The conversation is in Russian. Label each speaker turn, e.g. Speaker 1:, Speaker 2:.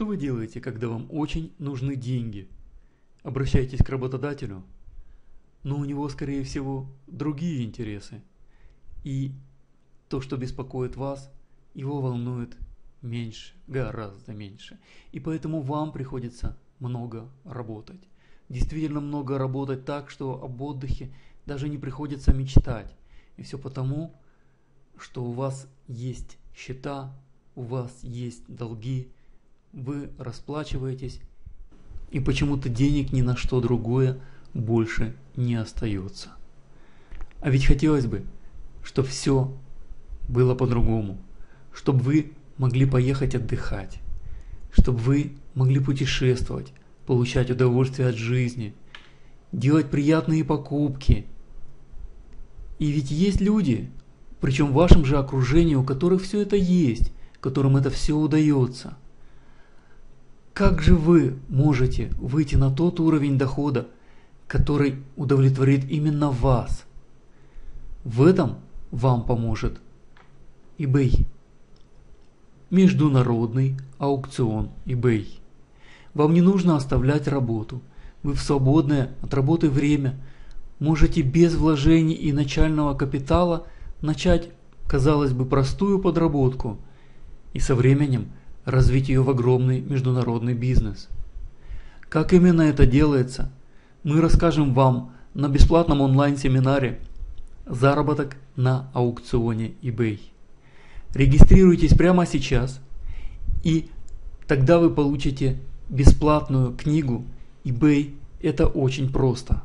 Speaker 1: Что вы делаете, когда вам очень нужны деньги? Обращаетесь к работодателю, но у него, скорее всего, другие интересы. И то, что беспокоит вас, его волнует меньше, гораздо меньше. И поэтому вам приходится много работать. Действительно много работать так, что об отдыхе даже не приходится мечтать. И все потому, что у вас есть счета, у вас есть долги, вы расплачиваетесь, и почему-то денег ни на что другое больше не остается. А ведь хотелось бы, чтобы все было по-другому, чтобы вы могли поехать отдыхать, чтобы вы могли путешествовать, получать удовольствие от жизни, делать приятные покупки. И ведь есть люди, причем в вашем же окружении, у которых все это есть, которым это все удается. Как же вы можете выйти на тот уровень дохода, который удовлетворит именно вас? В этом вам поможет eBay. Международный аукцион eBay. Вам не нужно оставлять работу. Вы в свободное от работы время можете без вложений и начального капитала начать, казалось бы, простую подработку и со временем развить ее в огромный международный бизнес. Как именно это делается, мы расскажем вам на бесплатном онлайн-семинаре «Заработок на аукционе eBay». Регистрируйтесь прямо сейчас, и тогда вы получите бесплатную книгу eBay. Это очень просто.